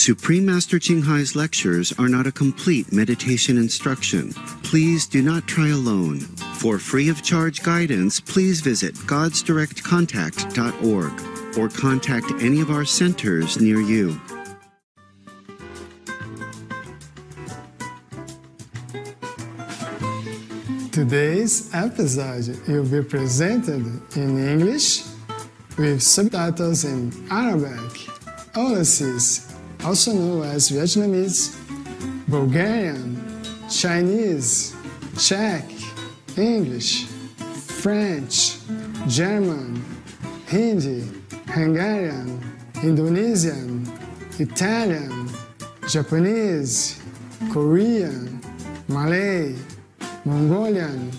Supreme Master Ching Hai's lectures are not a complete meditation instruction. Please do not try alone. For free of charge guidance, please visit godsdirectcontact.org or contact any of our centers near you. Today's episode will be presented in English with subtitles in Arabic, Aulacese also known as Vietnamese, Bulgarian, Chinese, Czech, English, French, German, Hindi, Hungarian, Indonesian, Italian, Japanese, Korean, Malay, Mongolian,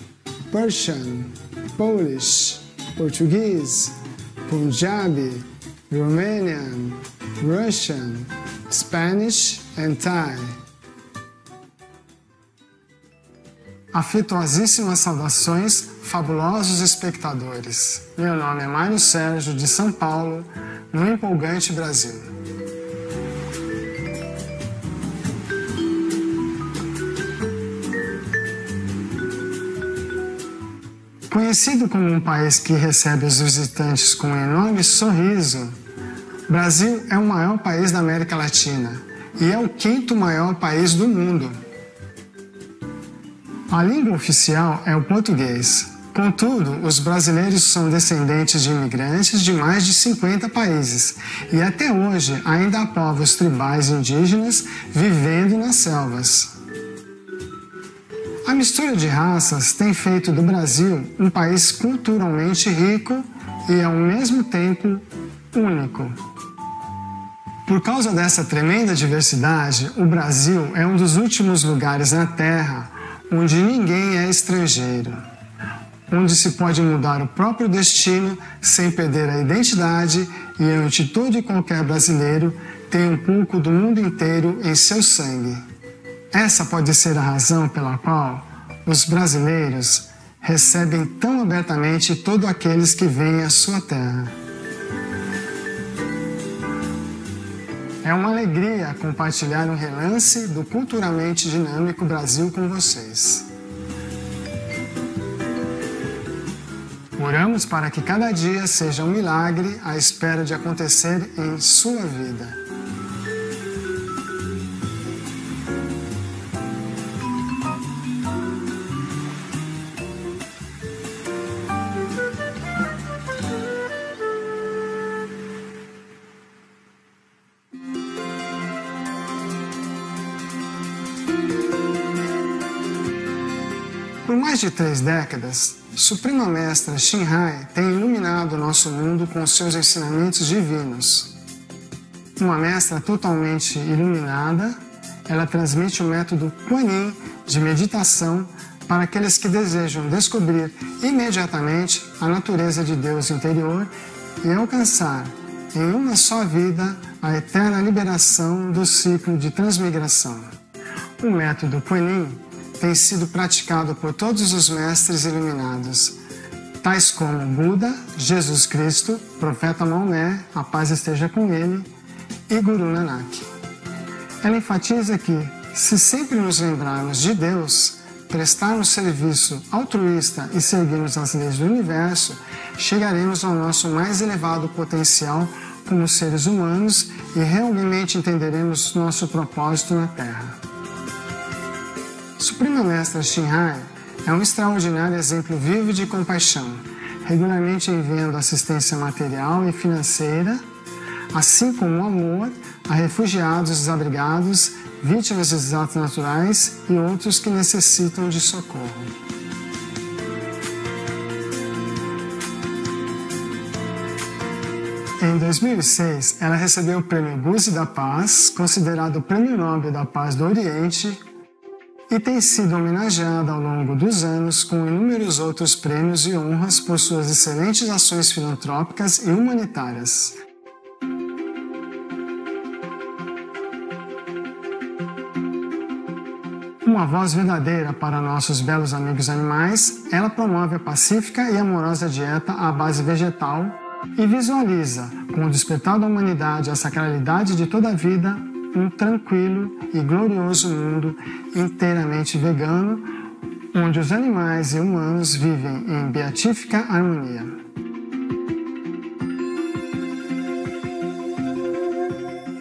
Persian, Polish, Portuguese, Punjabi, Romanian, Russian, Spanish and Thai. Afetuosíssimas saudações, fabulosos espectadores. Meu nome é Mário Sérgio, de São Paulo, no empolgante Brasil. Conhecido como um país que recebe os visitantes com um enorme sorriso, Brasil é o maior país da América Latina e é o quinto maior país do mundo. A língua oficial é o português. Contudo, os brasileiros são descendentes de imigrantes de mais de 50 países e até hoje ainda há povos tribais indígenas vivendo nas selvas. A mistura de raças tem feito do Brasil um país culturalmente rico e, ao mesmo tempo, único. Por causa dessa tremenda diversidade, o Brasil é um dos últimos lugares na Terra onde ninguém é estrangeiro, onde se pode mudar o próprio destino sem perder a identidade e onde todo e qualquer brasileiro tem um pouco do mundo inteiro em seu sangue. Essa pode ser a razão pela qual os brasileiros recebem tão abertamente todos aqueles que vêm à sua terra. É uma alegria compartilhar um relance do culturalmente dinâmico Brasil com vocês. Oramos para que cada dia seja um milagre à espera de acontecer em sua vida. De três décadas, Suprema Mestra Shinhai tem iluminado nosso mundo com seus ensinamentos divinos. Uma mestra totalmente iluminada, ela transmite o método Kuan Yin de meditação para aqueles que desejam descobrir imediatamente a natureza de Deus interior e alcançar em uma só vida a eterna liberação do ciclo de transmigração. O método Kuan Yin tem sido praticado por todos os mestres iluminados, tais como Buda, Jesus Cristo, Profeta Maomé, a paz esteja com ele, e Guru Nanak. Ela enfatiza que, se sempre nos lembrarmos de Deus, prestarmos serviço altruísta e seguirmos as leis do universo, chegaremos ao nosso mais elevado potencial como seres humanos e realmente entenderemos nosso propósito na Terra. Suprema Mestra Shinhai é um extraordinário exemplo vivo de compaixão, regularmente enviando assistência material e financeira, assim como amor a refugiados desabrigados, vítimas de desastres naturais e outros que necessitam de socorro. Em 2006, ela recebeu o Prêmio Guzi da Paz, considerado o Prêmio Nobel da Paz do Oriente, e tem sido homenageada ao longo dos anos com inúmeros outros prêmios e honras por suas excelentes ações filantrópicas e humanitárias. Uma voz verdadeira para nossos belos amigos animais, ela promove a pacífica e amorosa dieta à base vegetal e visualiza, com o despertar da humanidade a sacralidade de toda a vida, um tranquilo e glorioso mundo inteiramente vegano, onde os animais e humanos vivem em beatífica harmonia.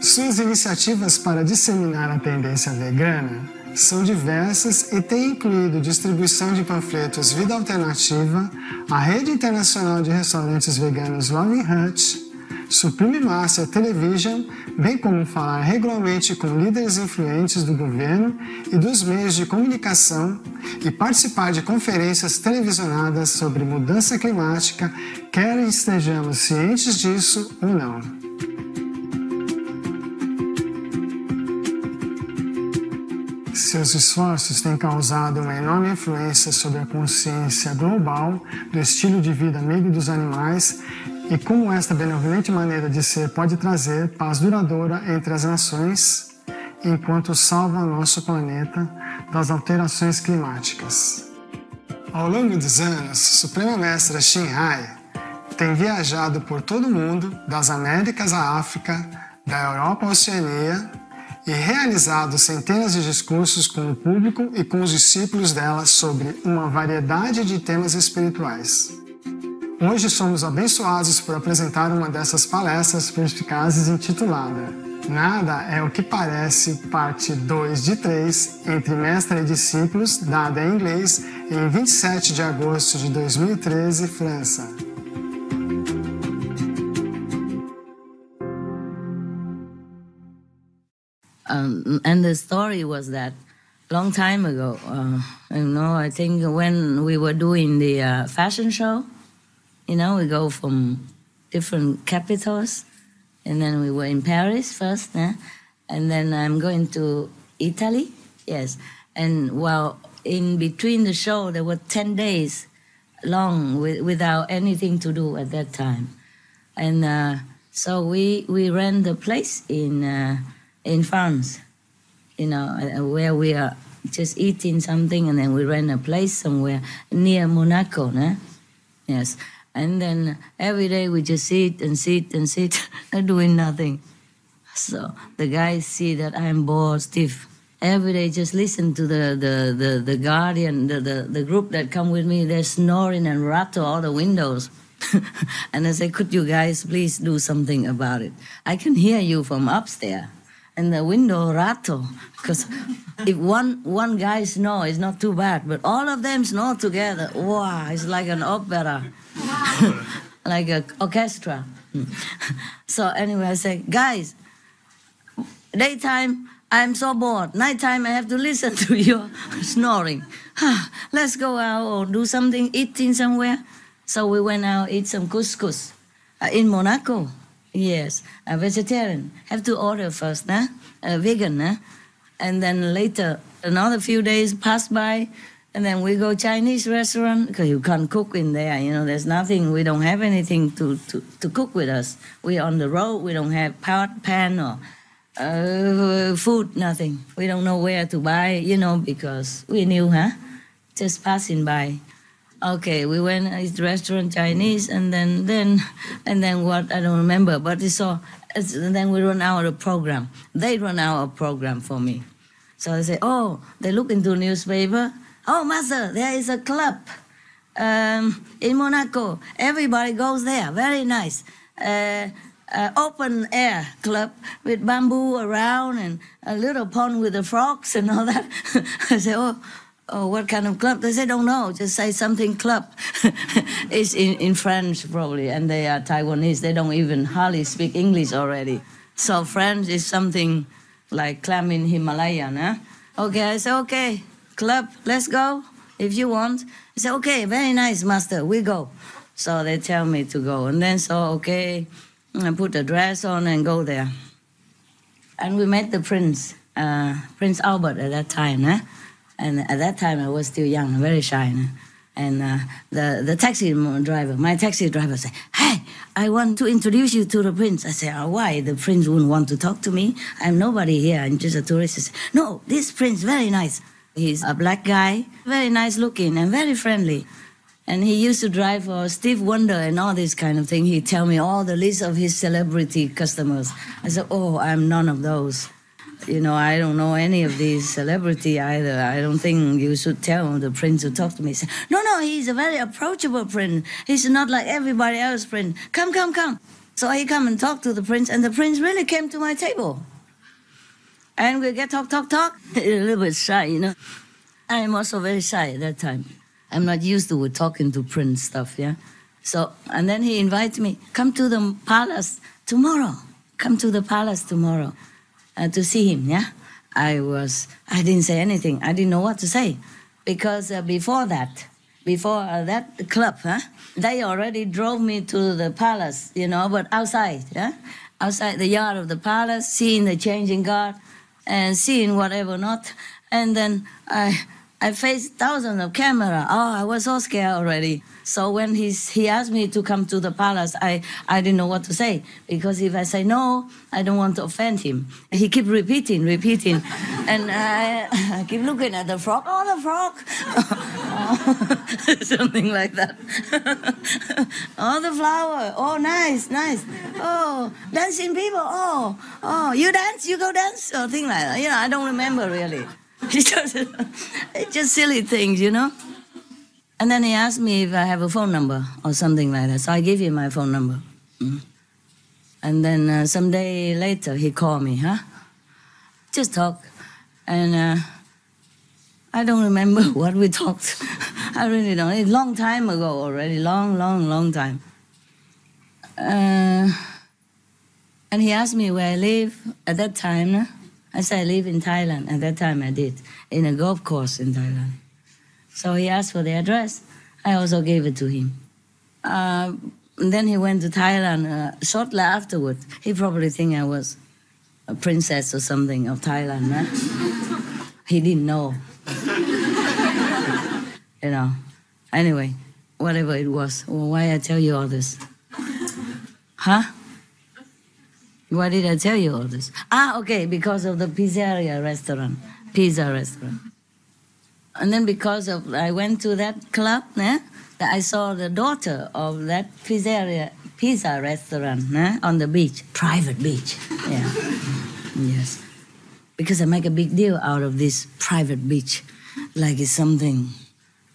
Suas iniciativas para disseminar a tendência vegana são diversas e têm incluído distribuição de panfletos Vida Alternativa, a rede internacional de restaurantes veganos Loving Hut, Supreme Master Television, bem como falar regularmente com líderes influentes do governo e dos meios de comunicação e participar de conferências televisionadas sobre mudança climática, quer estejamos cientes disso ou não. Seus esforços têm causado uma enorme influência sobre a consciência global do estilo de vida amigo dos animais e como esta benevolente maneira de ser pode trazer paz duradoura entre as nações, enquanto salva nosso planeta das alterações climáticas. Ao longo dos anos, Suprema Mestra Shin Hai tem viajado por todo o mundo, das Américas à África, da Europa à Oceania, e realizado centenas de discursos com o público e com os discípulos dela sobre uma variedade de temas espirituais. Hoje somos abençoados por apresentar uma dessas palestras perspicazes intitulada Nada é o que parece, parte 2 de 3, entre mestre e discípulos, dada em inglês, em 27 de agosto de 2013, França. Um, and the story was that long time ago, uh, you know, I think when we were doing the uh, fashion show, You know, we go from different capitals, and then we were in Paris first, eh? and then I'm going to Italy. Yes, and well, in between the show, there were ten days long with, without anything to do at that time, and uh, so we we rent a place in uh, in France, you know, uh, where we are just eating something, and then we rent a place somewhere near Monaco, né? Yes. And then every day we just sit and sit and sit, and doing nothing. So the guys see that I'm bored, stiff. Every day just listen to the, the, the, the guardian, the, the, the group that come with me, they're snoring and rattle all the windows. and I say, could you guys please do something about it? I can hear you from upstairs and the window rattle because if one one guy snore it's not too bad but all of them snore together wow it's like an opera. Like an orchestra. So anyway i say guys daytime i'm so bored. Nighttime i have to listen to your snoring. Let's go out or do something eating somewhere. So we went out eat some couscous uh, in monaco Yes, a vegetarian. Have to order first, nah? A vegan, nah? And then later, another few days pass by, and then we go Chinese restaurant because you can't cook in there. You know, there's nothing. We don't have anything to, to, to cook with us. We're on the road. We don't have pot, pan, or uh, food. Nothing. We don't know where to buy. You know, because we new, huh? Just passing by. Okay, we went the restaurant Chinese, and then then and then what I don't remember, but it's all. It's, and then we run out of program. They run out of program for me, so I say, oh, they look into newspaper. Oh, master, there is a club um, in Monaco. Everybody goes there. Very nice. Uh, uh, open air club with bamboo around and a little pond with the frogs and all that. I say, oh, oh, what kind of club? They say, don't know. Just say something club. it's in, in French probably, and they are Taiwanese. They don't even hardly speak English already. So French is something like climbing Himalayan, huh? Okay, I say, okay, club, let's go if you want. I say, okay, very nice, master, we go. So they tell me to go. And then so, okay, I put the dress on and go there. And we met the prince, uh, Prince Albert at that time, huh? And at that time, I was still young, very shy. And uh, the, the taxi driver, my taxi driver said, Hey, I want to introduce you to the prince. I said, oh, Why? The prince wouldn't want to talk to me. I'm nobody here. I'm just a tourist. He said, No, this prince, very nice. He's a black guy, very nice looking and very friendly. And he used to drive for Steve Wonder and all this kind of thing. He'd tell me all the list of his celebrity customers. I said, Oh, I'm none of those. You know, I don't know any of these celebrity either. I don't think you should tell the prince to talk to me. Say, no, no, he's a very approachable prince. He's not like everybody else prince. Come, come, come. So he come and talk to the prince, and the prince really came to my table. And we get talk, talk, talk. a little bit shy, you know. I'm also very shy at that time. I'm not used to talking to prince stuff, yeah. So, and then he invited me, come to the palace tomorrow. Come to the palace tomorrow uh, to see him, yeah. I was, I didn't say anything. I didn't know what to say because uh, before that, before uh, that club, huh, they already drove me to the palace, you know, but outside, yeah, outside the yard of the palace, seeing the changing guard and seeing whatever not. And then I, I faced thousands of camera. Oh, I was so scared already. So when he's, he asked me to come to the palace, I, I didn't know what to say because if I say no, I don't want to offend him. He keep repeating, repeating, and I, I keep looking at the frog. Oh, the frog, something like that. oh, the flower. Oh, nice, nice. Oh, dancing people. Oh, oh, you dance, you go dance, or thing like that. You know, I don't remember really. It's just, silly things, you know. And then he asked me if I have a phone number or something like that. So I gave him my phone number. Mm. And then uh, some day later, he called me, huh? Just talk. And uh, I don't remember what we talked. I really don't. It's long time ago already. Long, long, long time. Uh, and he asked me where I live at that time. I said I live in Thailand. At that time I did, in a golf course in Thailand. So he asked for the address. I also gave it to him. Uh, then he went to Thailand uh, shortly afterward. He probably think I was a princess or something of Thailand. Huh? he didn't know. you know. Anyway, whatever it was. Well, why I tell you all this? Huh? Why did I tell you all this? Ah, okay, because of the pizzeria restaurant, pizza restaurant. And then because of I went to that club, eh, I saw the daughter of that pizzeria, pizza restaurant eh, on the beach, private beach. Yeah, yes. Because I make a big deal out of this private beach, like it's something,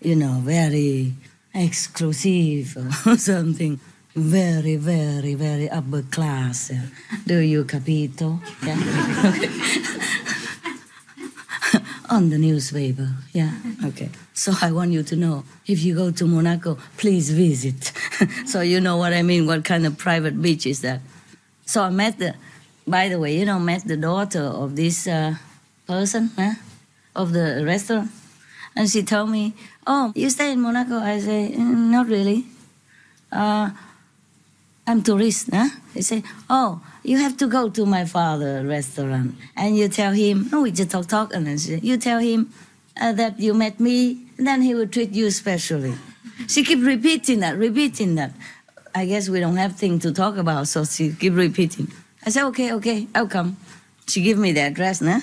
you know, very exclusive or something very, very, very upper class. Do you capito? Yeah. on the newspaper. Yeah, okay. So I want you to know if you go to Monaco, please visit. so you know what I mean, what kind of private beach is that. So I met the, by the way, you know, met the daughter of this uh, person, huh? of the restaurant. And she told me, Oh, you stay in Monaco? I say, mm, Not really. Uh, I'm tourist, huh? He say, Oh, you have to go to my father restaurant and you tell him, no, we just talk, talk, and then you tell him uh, that you met me, and then he will treat you specially. She keep repeating that, repeating that. I guess we don't have thing to talk about, so she keep repeating. I said, okay, okay, I'll come. She give me the address, nah?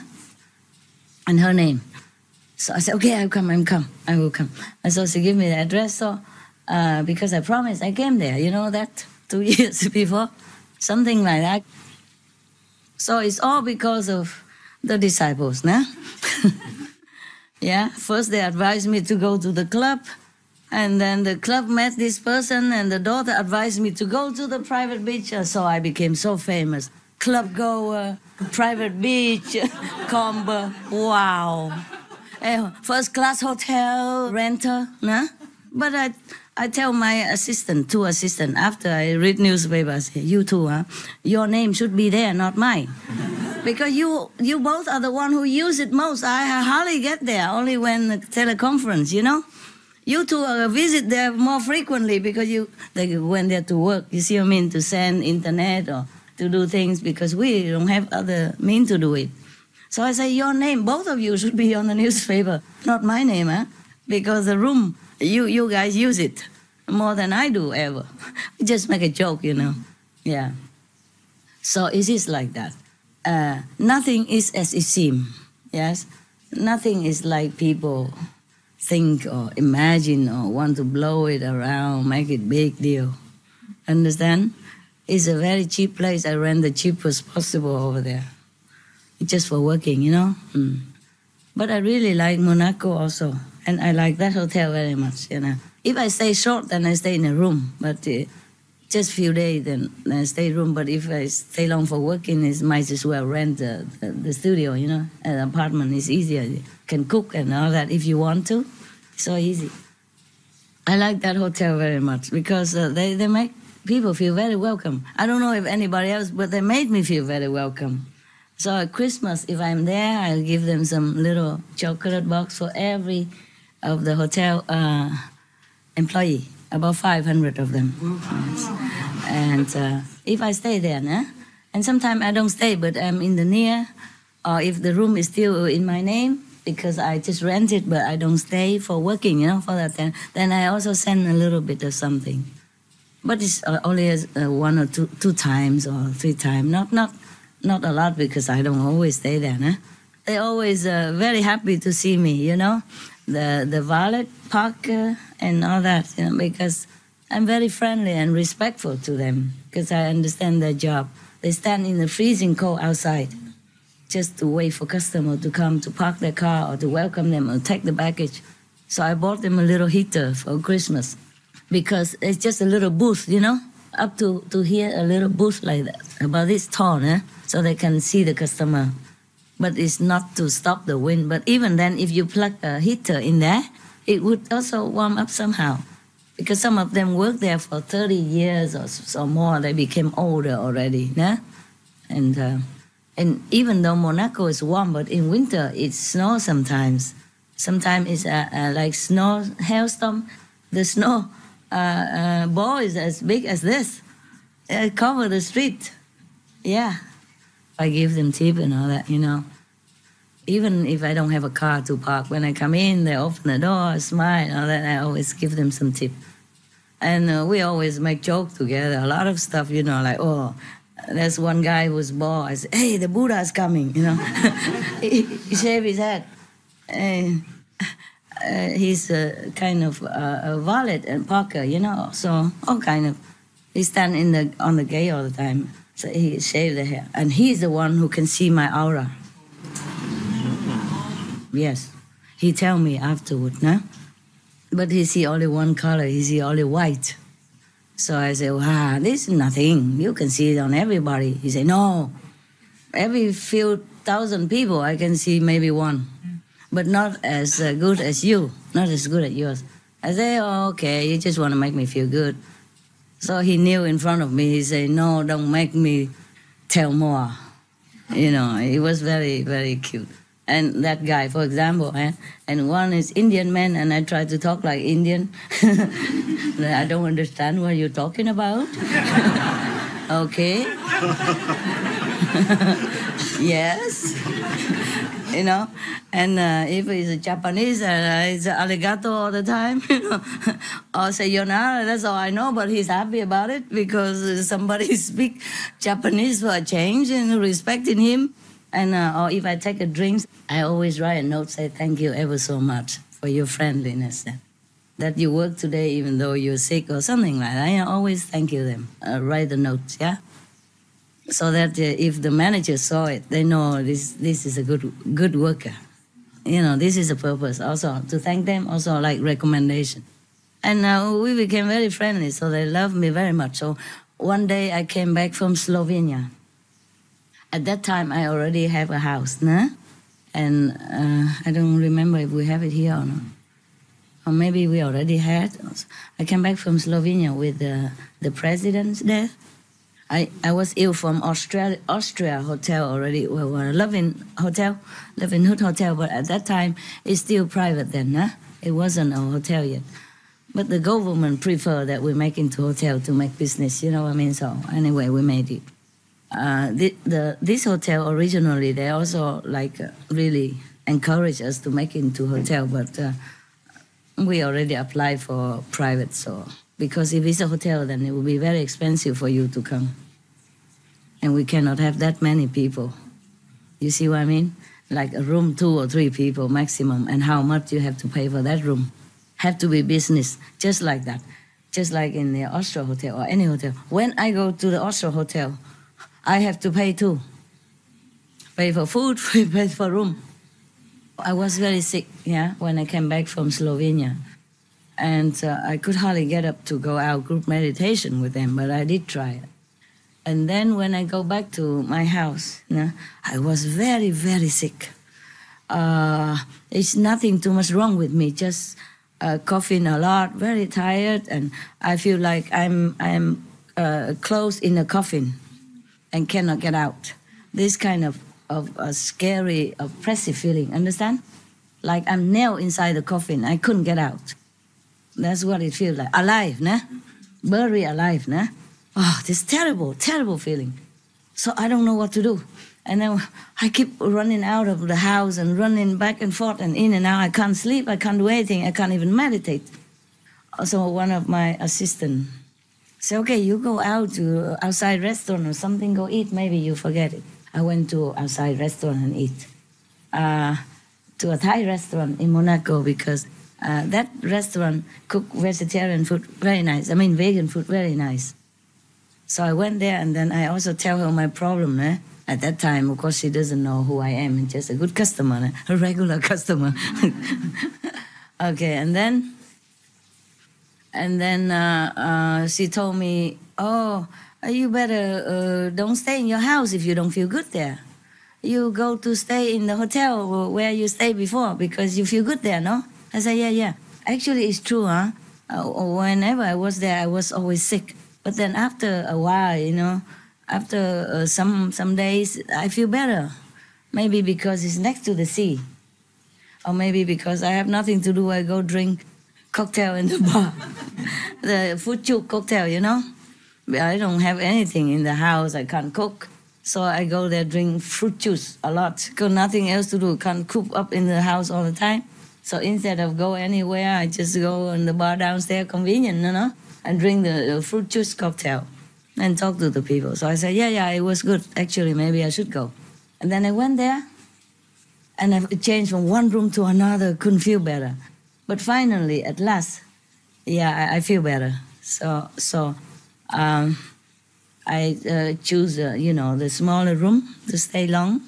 and her name. So I said, okay, I'll come, I'll come, I will come. And so she give me the address, so uh, because I promised, I came there, you know that, two years before something like that. So it's all because of the disciples, nah? yeah, first they advised me to go to the club, and then the club met this person, and the daughter advised me to go to the private beach, so I became so famous. Club goer, private beach, combo, wow. Eh, first class hotel, renter, nah? But I I tell my assistant, two assistant, after I read newspapers, you two, huh? your name should be there, not mine. because you you both are the one who use it most. I hardly get there, only when the teleconference, you know? You two uh, visit there more frequently because you they went there to work. You see what I mean? To send internet or to do things because we don't have other means to do it. So I say, your name, both of you should be on the newspaper, not my name, huh? Because the room you you guys use it more than I do ever. We just make a joke, you know. Yeah. So it is like that. Uh, nothing is as it seems. Yes. Nothing is like people think or imagine or want to blow it around, make it big deal. Understand? It's a very cheap place. I rent the cheapest possible over there. just for working, you know. Mm. But I really like Monaco also, and I like that hotel very much, you know. If I stay short, then I stay in a room, but uh, just few days, then I stay room. But if I stay long for working, it might as well rent the, the, the studio, you know. An apartment is easier. You can cook and all that if you want to. So easy. I like that hotel very much because uh, they, they make people feel very welcome. I don't know if anybody else, but they made me feel very welcome. So at Christmas, if I'm there, I'll give them some little chocolate box for every of the hotel uh, employee, about 500 of them. Yes. And uh, if I stay there, nah? and sometimes I don't stay, but I'm in the near, or if the room is still in my name, because I just rent it, but I don't stay for working, you know, for that. Then, then I also send a little bit of something, but it's uh, only uh, one or two two times or three times, not not not a lot because I don't always stay there. Nah? They're always uh, very happy to see me, you know, the the valet park uh, and all that, you know, because I'm very friendly and respectful to them because I understand their job. They stand in the freezing cold outside just to wait for customer to come to park their car or to welcome them or take the baggage. So I bought them a little heater for Christmas because it's just a little booth, you know, up to, to here, a little booth like that, about this tall, eh? so they can see the customer. But it's not to stop the wind. But even then, if you plug a heater in there, it would also warm up somehow. Because some of them work there for 30 years or so more. They became older already, yeah? And uh, and even though Monaco is warm, but in winter it snows sometimes. Sometimes it's uh, uh, like snow hailstorm. The snow uh, uh, ball is as big as this. It cover the street. Yeah, I give them tip and all that, you know. Even if I don't have a car to park, when I come in, they open the door, smile, and that. I always give them some tip. And uh, we always make joke together. A lot of stuff, you know, like oh, there's one guy who's bald. Hey, the Buddha is coming, you know. he, he shaved his head. And uh, he's a kind of a valet and parker, you know. So all kind of, he stand in the on the gate all the time. So he shaved the hair, and he's the one who can see my aura. Yes, he tell me afterward, no. But he see only one color. He see only white. So I say, wow, this is nothing. You can see it on everybody. He say, no. Every few thousand people, I can see maybe one, but not as uh, good as you, not as good as yours. I say, oh, okay, you just want to make me feel good. So he knew in front of me. He say, no, don't make me tell more. You know, it was very, very cute. And that guy, for example, eh? and one is Indian man, and I try to talk like Indian. I don't understand what you're talking about. okay. yes. you know, and uh, if it's a Japanese, uh, it's arigato all the time, you know, or sayonara, that's all I know, but he's happy about it because somebody speak Japanese for a change and respecting him. And uh, or if I take a drink, I always write a note, say thank you ever so much for your friendliness. That you work today, even though you're sick or something like that. I always thank you them. Uh, write the notes, yeah so that uh, if the manager saw it, they know this this is a good good worker. You know, this is a purpose also to thank them, also like recommendation. And uh, we became very friendly, so they love me very much. So one day I came back from Slovenia. At that time, I already have a house, nah? and uh, I don't remember if we have it here or not. Or maybe we already had. I came back from Slovenia with the, the president there I, I was ill from Australia, Austria hotel already, well, Loving Hotel, Loving Hood Hotel, but at that time it's still private then, huh? It wasn't a hotel yet. But the government prefer that we make into hotel to make business, you know what I mean? So anyway, we made it. Uh, the, the, this hotel originally, they also like uh, really encourage us to make into hotel, but uh, we already applied for private, so because if it's a hotel, then it will be very expensive for you to come. And we cannot have that many people. You see what I mean? Like a room, two or three people maximum, and how much you have to pay for that room. Have to be business, just like that. Just like in the Austro Hotel or any hotel. When I go to the Austro Hotel, I have to pay too. pay for food, pay for room. I was very sick, yeah, when I came back from Slovenia. And uh, I could hardly get up to go out group meditation with them, but I did try it. And then when I go back to my house, you I was very, very sick. Uh, it's nothing too much wrong with me, just uh, coughing a lot, very tired, and I feel like I'm I'm uh, closed in a coffin and cannot get out. This kind of of a scary, oppressive feeling. Understand? Like I'm nailed inside the coffin. I couldn't get out. That's what it feels like. Alive, nah? Buried alive, nah? Oh, this terrible, terrible feeling. So I don't know what to do. And then I keep running out of the house and running back and forth and in and out. I can't sleep. I can't do anything. I can't even meditate. So one of my assistant said, okay, you go out to outside restaurant or something, go eat. Maybe you forget it. I went to outside restaurant and eat. Uh, to a Thai restaurant in Monaco because uh, that restaurant cook vegetarian food very nice. I mean vegan food very nice. So I went there and then I also tell her my problem. Eh? At that time, of course, she doesn't know who I am. just a good customer, eh? a regular customer. okay, and then and then uh, uh, she told me, "Oh, you better uh, don't stay in your house if you don't feel good there. You go to stay in the hotel where you stayed before because you feel good there, no?" I said, "Yeah, yeah. Actually, it's true, huh? Uh, whenever I was there, I was always sick. But then after a while, you know." after uh, some some days I feel better. Maybe because it's next to the sea, or maybe because I have nothing to do. I go drink cocktail in the bar, the chuck cocktail. You know, I don't have anything in the house. I can't cook, so I go there drink fruit juice a lot. Got nothing else to do. Can't cook up in the house all the time. So instead of go anywhere, I just go in the bar downstairs, convenient, you know, and drink the, the fruit juice cocktail and talk to the people. So I said, yeah, yeah, it was good. Actually, maybe I should go. And then I went there and I changed from one room to another, couldn't feel better. But finally, at last, yeah, I, I feel better. So, so um, I uh, choose, uh, you know, the smaller room to stay long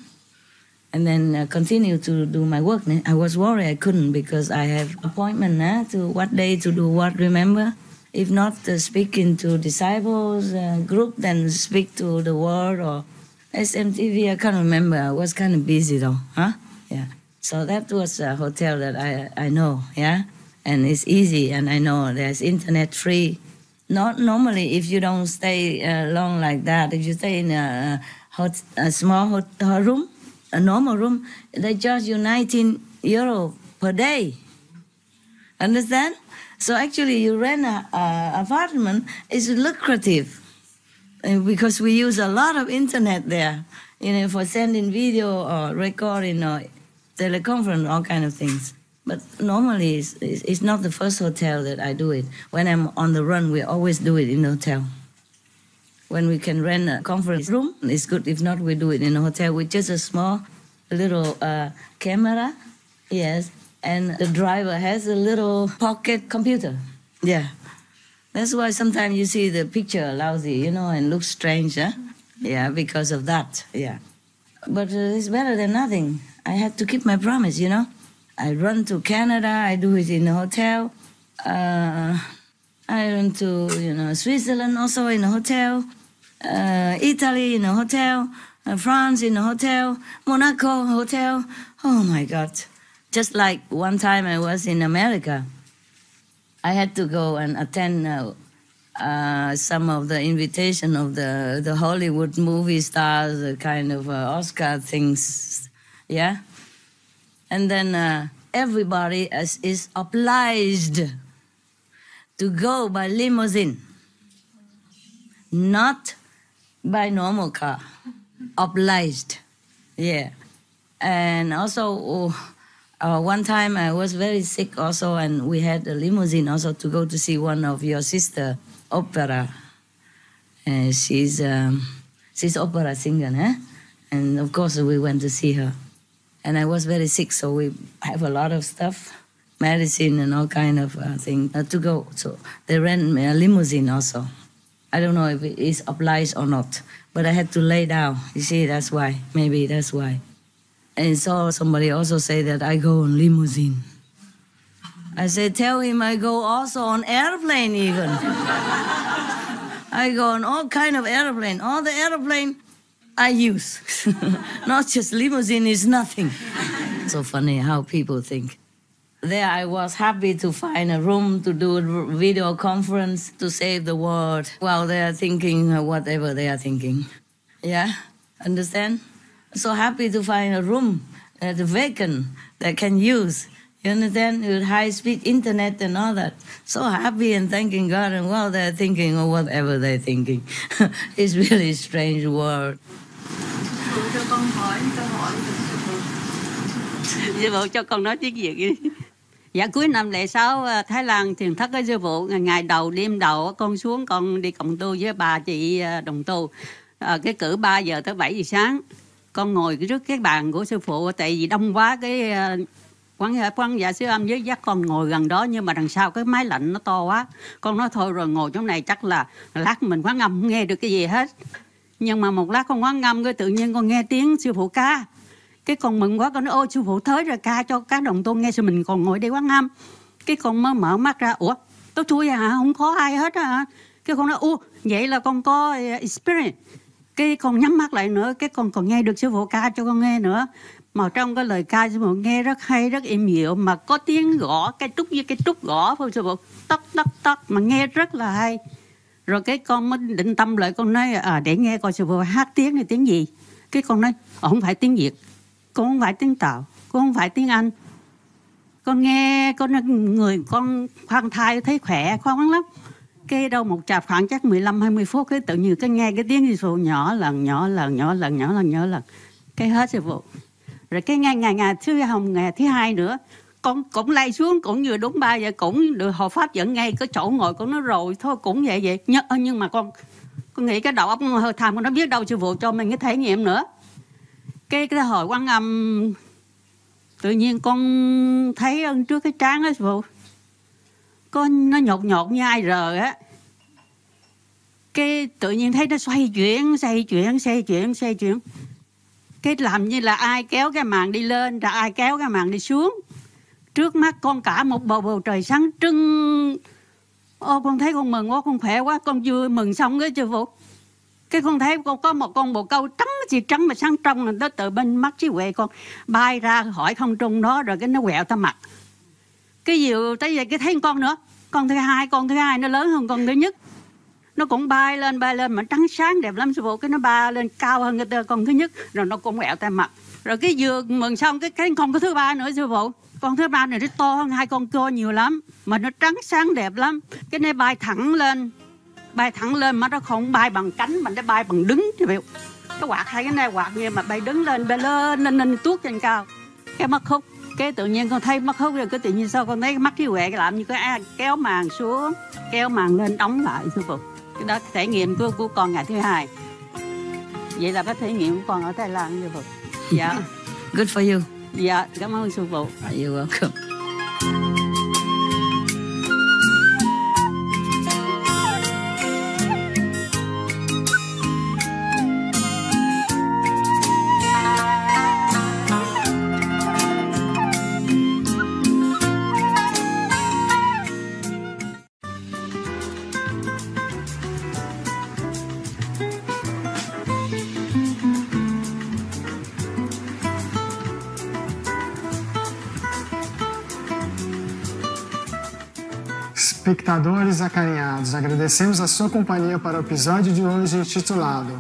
and then uh, continue to do my work. I was worried I couldn't because I have appointment uh, to what day to do what, remember? if not uh, speaking to disciples uh, group, then speak to the world or SMTV. I can't remember. I was kind of busy though, huh? Yeah. So that was a hotel that I I know, yeah, and it's easy, and I know there's internet free. Not normally if you don't stay uh, long like that. If you stay in a, hot, a small hotel room, a normal room, they charge you 19 euro per day. Understand? So actually, you rent an apartment is lucrative uh, because we use a lot of internet there, you know, for sending video or recording or teleconference, all kind of things. But normally, it's, it's not the first hotel that I do it. When I'm on the run, we always do it in a hotel. When we can rent a conference room, it's good. If not, we do it in a hotel with just a small little uh, camera, yes, and the driver has a little pocket computer. Yeah. That's why sometimes you see the picture lousy, you know, and looks strange, huh? Yeah, because of that. Yeah. But uh, it's better than nothing. I had to keep my promise, you know. I run to Canada, I do it in a hotel. Uh, I run to, you know, Switzerland also in a hotel. Uh, Italy in a hotel. Uh, France in a hotel. Monaco hotel. Oh my God. Just like one time I was in America, I had to go and attend uh, uh, some of the invitation of the, the Hollywood movie stars, the kind of uh, Oscar things, yeah? And then uh, everybody is, is obliged to go by limousine, not by normal car, obliged, yeah. And also, oh, uh, one time I was very sick also, and we had a limousine also to go to see one of your sister opera. Uh, she's um, she's opera singer, eh? and of course we went to see her. And I was very sick, so we have a lot of stuff, medicine and all kind of uh, things uh, to go. So they rent me a limousine also. I don't know if it is obliged or not, but I had to lay down. You see, that's why. Maybe that's why. And so somebody also say that I go on limousine. I said, tell him I go also on airplane even. I go on all kind of airplane. All the airplane I use. Not just limousine is nothing. so funny how people think. There I was happy to find a room to do a video conference to save the world while they are thinking whatever they are thinking. Yeah, understand? So happy to find a room at the vacant that can use. You understand? With high speed internet and all that. So happy and thanking God and while they're thinking or whatever they're thinking. it's really strange world. Cho con hỏi câu hỏi. Sư phụ cho con nói tiếng Việt đi. Dạ cuối năm lễ sáu ờ, Thái Lan thiền thất với sư phụ ngày đầu đêm đầu con xuống con đi cộng tu với bà chị ờ, đồng tu. À, cái cử 3 giờ tới 7 giờ sáng con ngồi trước cái bàn của sư phụ tại vì đông quá cái quán quán dạ sư âm với dắt con ngồi gần đó nhưng mà đằng sau cái máy lạnh nó to quá. Con nói thôi rồi ngồi chỗ này chắc là lát mình quán âm không nghe được cái gì hết nhưng mà một lát con quán ngâm cái tự nhiên con nghe tiếng sư phụ ca. Cái con mừng quá, con nói ôi sư phụ tới rồi, ca cho các đồng tu nghe sư mình còn ngồi đây quán ngâm. Cái con mới mở mắt ra, ủa tôi chui à không có ai hết à cái con nói, u, vậy là con có à, experience. Cái con nhắm mắt lại nữa, cái con còn nghe được sư phụ ca cho con nghe nữa. Mà trong cái lời ca sư phụ nghe rất hay, rất êm dịu, mà có tiếng gõ, cái trúc với cái trúc gõ thôi sư phụ? Tóc tóc tóc, mà nghe rất là hay rồi cái con mới định tâm lại con nói à, để nghe coi sư phụ hát tiếng này tiếng gì. Cái con nói ờ, không phải tiếng việt con không phải tiếng tàu con không phải tiếng anh. Con nghe con người con khoan thai thấy khỏe khoan lắm. Cái đâu một chạp khoảng chắc 15 20 phút cái tự nhiên cái nghe cái tiếng sư phụ nhỏ lần nhỏ lần nhỏ lần nhỏ lần nhỏ lần. Cái hết sư phụ. Rồi cái ngày ngày ngày thứ hồng ngày thứ hai nữa con cũng lay xuống cũng vừa đúng ba giờ cũng được hộ pháp dẫn ngay cái chỗ ngồi của nó rồi thôi cũng vậy vậy. Nhưng, nhưng mà con con nghĩ cái đầu óc hơi tham con nó biết đâu sư phụ cho mình cái thể nghiệm nữa. Cái cái hồi quan âm tự nhiên con thấy ơn trước cái trán đó sư phụ. Con nó nhột nhột như ai rờ á. Cái tự nhiên thấy nó xoay chuyển xoay chuyển xoay chuyển xoay chuyển. Cái làm như là ai kéo cái màn đi lên rồi ai kéo cái màn đi xuống trước mắt con cả một bầu bầu trời sáng trưng. Ô, con thấy con mừng quá, con khỏe quá, con vừa mừng xong cái chưa phụ cái con thấy con có một con bồ câu trắng gì trắng mà sáng trong nó từ bên mắt trí huệ con bay ra hỏi không trung đó rồi cái nó quẹo ta mặt. Cái diều tới giờ cái thấy con nữa. Con thứ hai, con thứ hai nó lớn hơn con thứ nhất. Nó cũng bay lên bay lên mà trắng sáng đẹp lắm sư phụ cái nó bay lên cao hơn cái con thứ nhất, rồi nó cũng quẹo tay mặt. Rồi cái vừa mừng xong cái cái con có thứ ba nữa sư phụ con thứ ba này nó to hơn hai con cua nhiều lắm, mà nó trắng sáng đẹp lắm. Cái này bay thẳng lên, bay thẳng lên mà nó không bay bằng cánh mà nó bay bằng đứng thì biết cái quạt hai cái này quạt như mà bay đứng lên, bay lên lên lên tuốt trên cao. Cái mắt khúc cái tự nhiên con thấy mắt khúc rồi, cái tự nhiên sao con thấy mắt cái quẹ làm như cái kéo màn xuống, kéo màn lên đóng lại sư phụ cái đó trải nghiệm của của con ngày thứ hai. Vậy là cái thể nghiệm của con ở Thái Lan sư phụ dạ. Good for you. 对，咱们师傅。Espectadores acarinhados, agradecemos a sua companhia para o episódio de hoje intitulado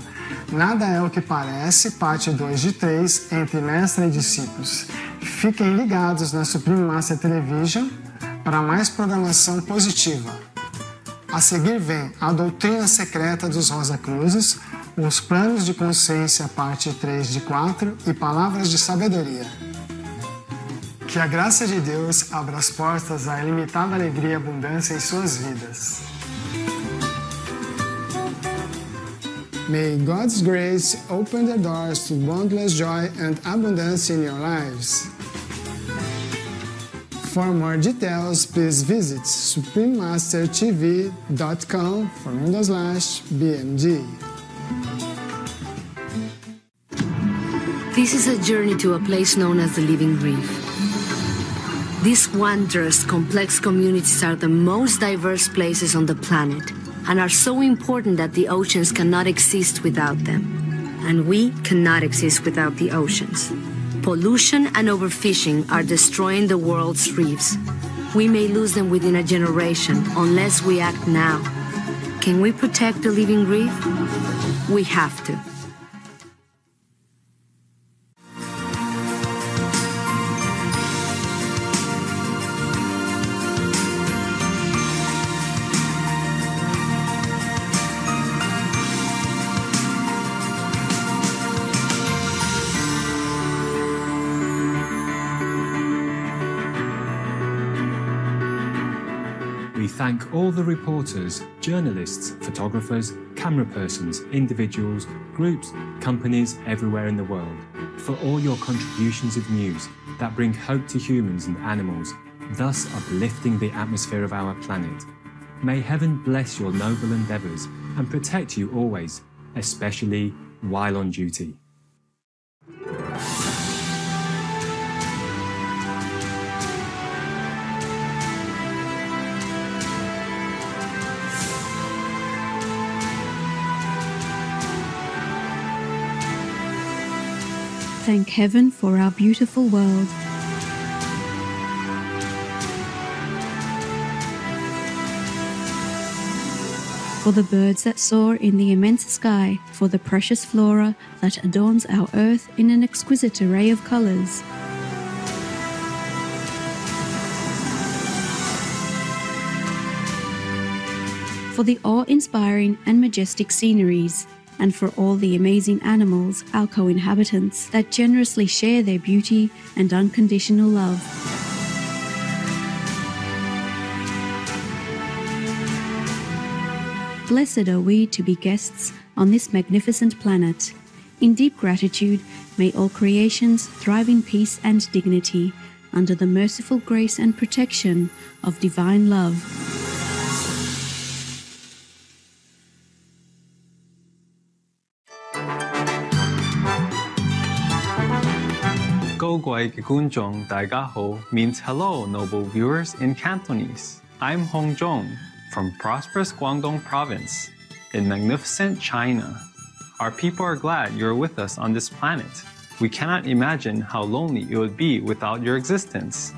Nada é o que parece, parte 2 de 3, entre mestre e discípulos. Fiquem ligados na Supreme Master Television para mais programação positiva. A seguir vem a doutrina secreta dos Rosa Cruzes, os planos de consciência, parte 3 de 4 e palavras de sabedoria. Que a graça de Deus abra as portas à ilimitada alegria e abundância em suas vidas. May God's grace open the doors to boundless joy and abundance in your lives. For more details, please visit suprememastertv.com forward slash BMG. This is a journey to a place known as the Living Reef. These wondrous, complex communities are the most diverse places on the planet and are so important that the oceans cannot exist without them. And we cannot exist without the oceans. Pollution and overfishing are destroying the world's reefs. We may lose them within a generation unless we act now. Can we protect the living reef? We have to. Thank all the reporters, journalists, photographers, camera persons, individuals, groups, companies everywhere in the world for all your contributions of news that bring hope to humans and animals, thus uplifting the atmosphere of our planet. May heaven bless your noble endeavours and protect you always, especially while on duty. Thank heaven for our beautiful world. For the birds that soar in the immense sky, for the precious flora that adorns our earth in an exquisite array of colors. For the awe inspiring and majestic sceneries, and for all the amazing animals, our co inhabitants, that generously share their beauty and unconditional love. Blessed are we to be guests on this magnificent planet. In deep gratitude, may all creations thrive in peace and dignity under the merciful grace and protection of divine love. Means hello, noble viewers in Cantonese. I'm Hong Zhong from prosperous Guangdong province in magnificent China. Our people are glad you're with us on this planet. We cannot imagine how lonely it would be without your existence.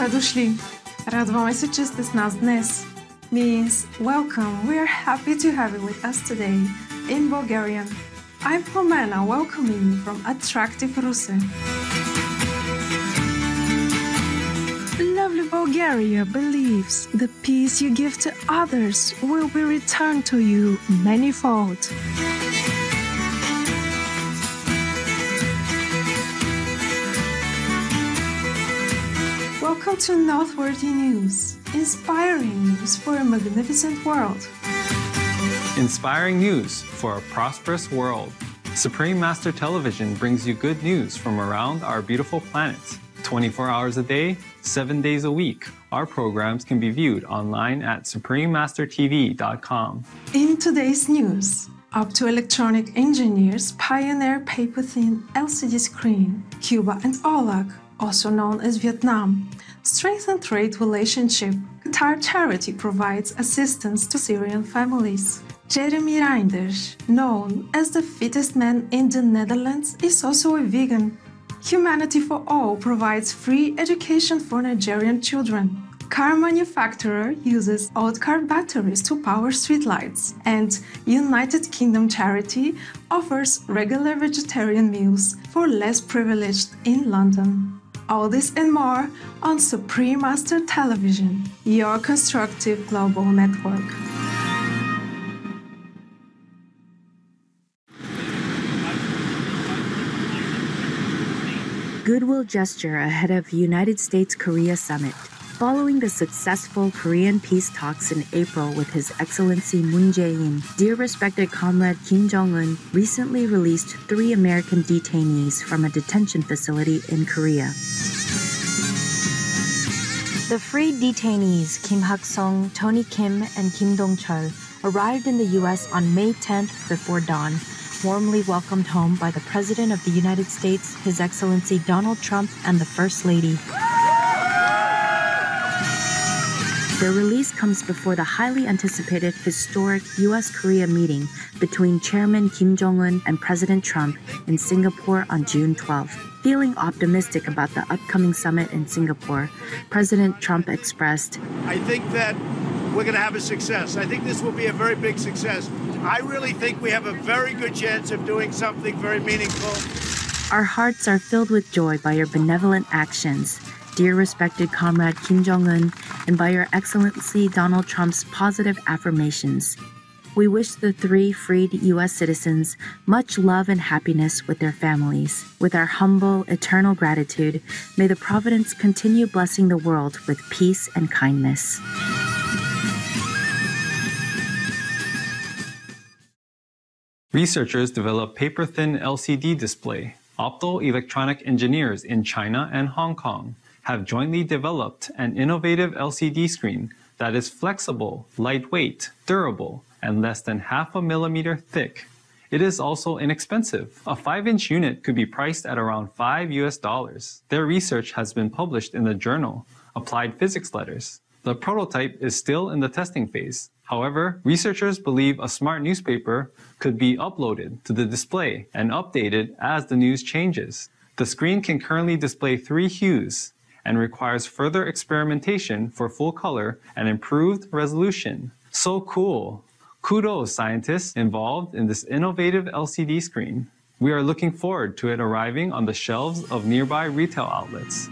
Добре дошли! Радваме се, че сте с нас днес. Means welcome. We are happy to have you with us today in Bulgarian. I'm Pomena, welcoming you from attractive Ruse. Lovely Bulgaria believes the peace you give to others will be returned to you manifold. Welcome to Noteworthy News, inspiring news for a magnificent world. Inspiring news for a prosperous world. Supreme Master Television brings you good news from around our beautiful planet. 24 hours a day, 7 days a week. Our programs can be viewed online at suprememastertv.com. In today's news, optoelectronic engineers pioneer paper-thin LCD screen. Cuba and AULAC, also known as Vietnam, strengthen trade relationship. Qatar Charity provides assistance to Syrian families. Jeremy Reinders, known as the fittest man in the Netherlands, is also a vegan. Humanity for All provides free education for Nigerian children. Car manufacturer uses old car batteries to power streetlights, and United Kingdom Charity offers regular vegetarian meals for less privileged in London. All this and more on Supreme Master Television, your constructive global network. Goodwill gesture ahead of United States Korea summit. Following the successful Korean peace talks in April with His Excellency Moon Jae-in, dear respected comrade Kim Jong-un recently released three American detainees from a detention facility in Korea. The freed detainees Kim Hak-sung, Tony Kim, and Kim Dong-chul arrived in the U.S. on May 10th before dawn, warmly welcomed home by the President of the United States, His Excellency Donald Trump, and the First Lady. Their release comes before the highly anticipated historic US Korea meeting between Chairman Kim Jong un and President Trump in Singapore on June 12. Feeling optimistic about the upcoming summit in Singapore, President Trump expressed I think that we're going to have a success. I think this will be a very big success. I really think we have a very good chance of doing something very meaningful. Our hearts are filled with joy by your benevolent actions dear respected comrade Kim Jong un, and by Your Excellency Donald Trump's positive affirmations. We wish the three freed U.S. citizens much love and happiness with their families. With our humble, eternal gratitude, may the Providence continue blessing the world with peace and kindness. Researchers develop paper thin LCD display. Optoelectronic engineers in China and Hong Kong have jointly developed an innovative LCD screen that is flexible, lightweight, durable, and less than half a millimeter thick. It is also inexpensive. A 5-inch unit could be priced at around 5 US dollars. Their research has been published in the journal Applied Physics Letters. The prototype is still in the testing phase. However, researchers believe a smart newspaper could be uploaded to the display and updated as the news changes. The screen can currently display three hues, and requires further experimentation for full color and improved resolution. So cool! Kudos, scientists involved in this innovative LCD screen. We are looking forward to it arriving on the shelves of nearby retail outlets.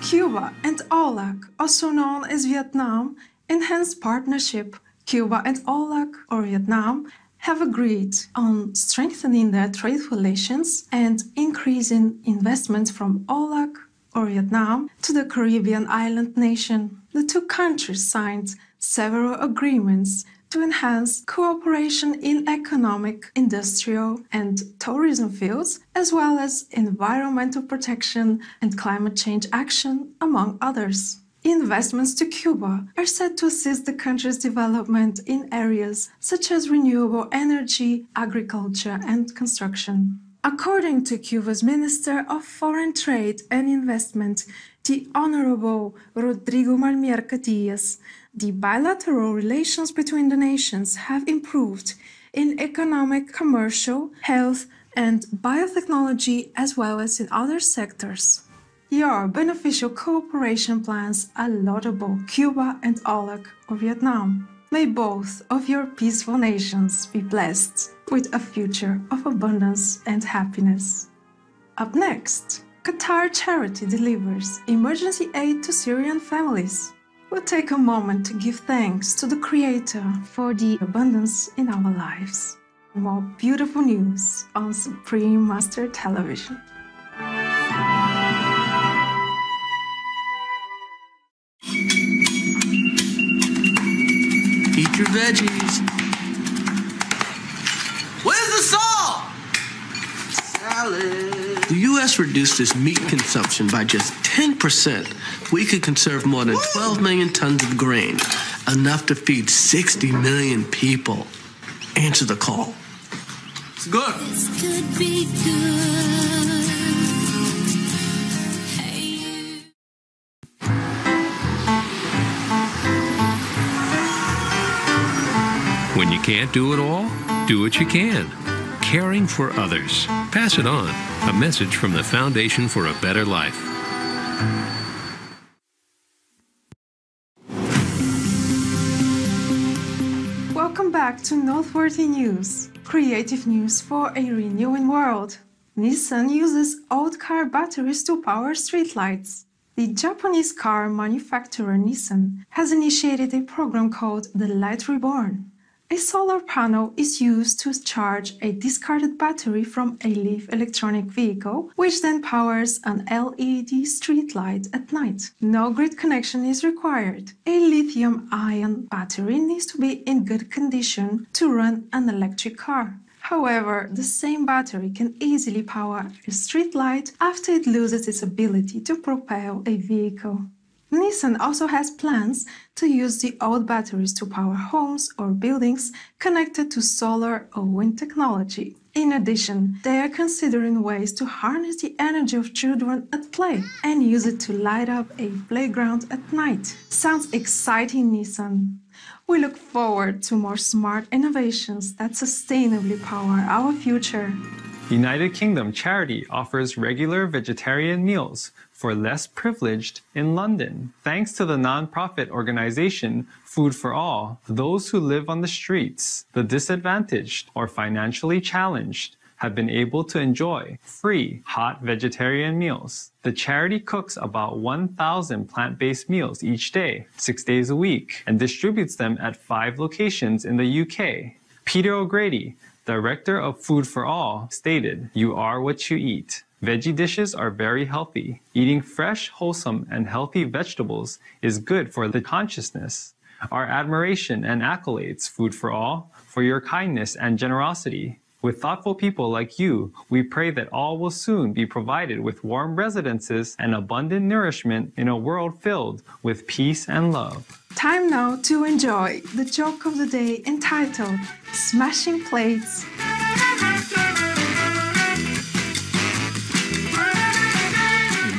Cuba and AULAC, also known as Vietnam, enhanced partnership. Cuba and AULAC, or Vietnam, have agreed on strengthening their trade relations and increasing investments from AULAC or Vietnam to the Caribbean island nation. The two countries signed several agreements to enhance cooperation in economic, industrial, and tourism fields, as well as environmental protection and climate change action, among others. Investments to Cuba are set to assist the country's development in areas such as renewable energy, agriculture, and construction. According to Cuba's Minister of Foreign Trade and Investment, the Honorable Rodrigo Malmierca Diaz, the bilateral relations between the nations have improved in economic, commercial, health, and biotechnology, as well as in other sectors. Your beneficial cooperation plans are laudable, Cuba and AULAC of Vietnam. May both of your peaceful nations be blessed with a future of abundance and happiness. Up next, Qatar Charity delivers emergency aid to Syrian families. We'll take a moment to give thanks to the Creator for the abundance in our lives. More beautiful news on Supreme Master Television. Eat your veggies. Salad. The U.S. reduced its meat consumption by just 10%. We could conserve more than 12 million tons of grain, enough to feed 60 million people. Answer the call. It's good. This could be good. When you can't do it all, do what you can. Caring for others. Pass it on. A message from the Foundation for a Better Life. Welcome back to Noteworthy News, creative news for a renewing world. Nissan uses old car batteries to power streetlights. The Japanese car manufacturer Nissan has initiated a program called The Light Reborn A solar panel is used to charge a discarded battery from a Leaf electronic vehicle, which then powers an LED street light at night. No grid connection is required. A lithium ion battery needs to be in good condition to run an electric car. However, the same battery can easily power a street light after it loses its ability to propel a vehicle. Nissan also has plans to use the old batteries to power homes or buildings connected to solar or wind technology. In addition, they are considering ways to harness the energy of children at play and use it to light up a playground at night. Sounds exciting, Nissan. We look forward to more smart innovations that sustainably power our future. United Kingdom Charity offers regular vegetarian meals for less privileged in London. Thanks to the nonprofit organization Food for All, those who live on the streets, the disadvantaged, or financially challenged have been able to enjoy free hot vegetarian meals. The charity cooks about 1,000 plant based meals each day, six days a week, and distributes them at five locations in the UK. Peter O'Grady, director of Food for All, stated, You are what you eat. Veggie dishes are very healthy. Eating fresh, wholesome, and healthy vegetables is good for the consciousness. Our admiration and accolades, Food for All, for your kindness and generosity. With thoughtful people like you, we pray that all will soon be provided with warm residences and abundant nourishment in a world filled with peace and love. Time now to enjoy the joke of the day entitled Smashing Plates.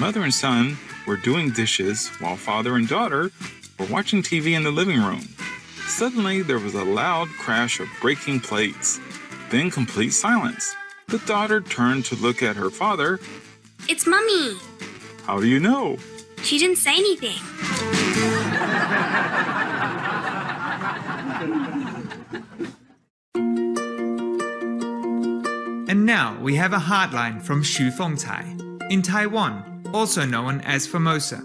Mother and son were doing dishes while father and daughter were watching TV in the living room. Suddenly, there was a loud crash of breaking plates, then complete silence. The daughter turned to look at her father. It's Mummy. How do you know? She didn't say anything. And now we have a hotline from Xu Fengcai. In Taiwan, also known as Formosa.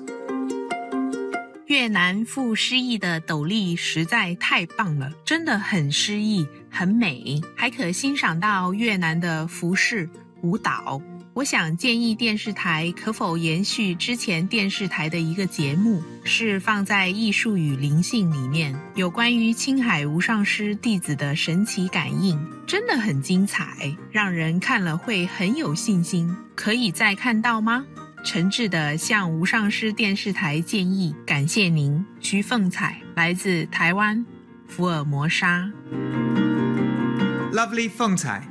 越南赋诗意的斗笠实在太棒了，真的很诗意，很美，还可欣赏到越南的服饰舞蹈。我想建议电视台可否延续之前电视台的一个节目，是放在艺术与灵性里面，有关于青海无上师弟子的神奇感应，真的很精彩，让人看了会很有信心。可以再看到吗？诚挚地向无上师电视台建议，感谢您，徐凤彩，来自台湾福尔摩沙。Lovely 凤彩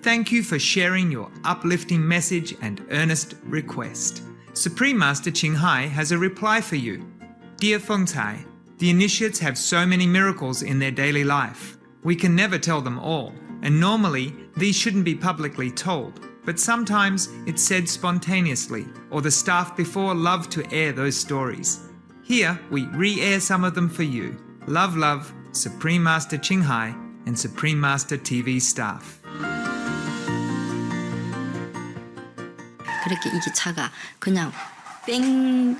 ，Thank you for sharing your uplifting message and earnest request. Supreme Master Ching Hai has a reply for you. Dear Feng Cai, the initiates have so many miracles in their daily life. We can never tell them all, and normally these shouldn't be publicly told but sometimes it's said spontaneously, or the staff before love to air those stories. Here, we re air some of them for you. Love, love, Supreme Master Ching Hai and Supreme Master TV staff. 그렇게 이게 차가 그냥 뺑,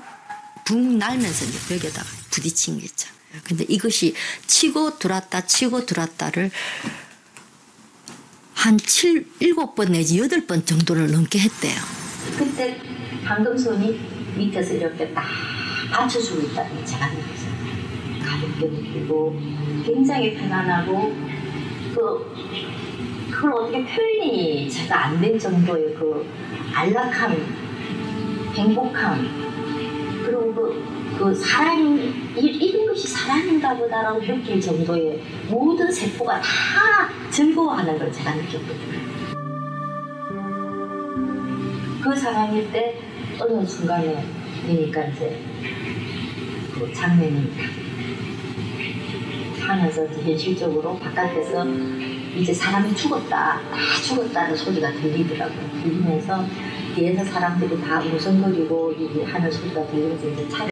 붕 날면서 이제 벽에다가 부딪힌 게 있죠. 근데 이것이 치고 들었다, 치고 들었다를 한 7, 7번 내지 8번 정도를 넘게 했대요. 그때 방금 손이 밑에서 이렇게 딱 받쳐주고 있다는 게 제가 느꼈어요. 가볍게 느끼고 굉장히 편안하고 그 그걸 어떻게 표현이 제가 안 된 정도의 그 안락함, 행복함 그리고 그, 그 이, 이런 것이 사람인가 보다라고 느낄 정도의 모든 세포가 다 즐거워하는 걸 제가 느꼈거든요. 그 상황일 때 어느 순간에 그러니까 이제 그 장면이 하면서 현실적으로 바깥에서 이제 사람이 죽었다, 다 죽었다는 소리가 들리더라고요. 들리면서 뒤에서 사람들이 다 우성거리고 이 하는 소리가 들리면서 이제 차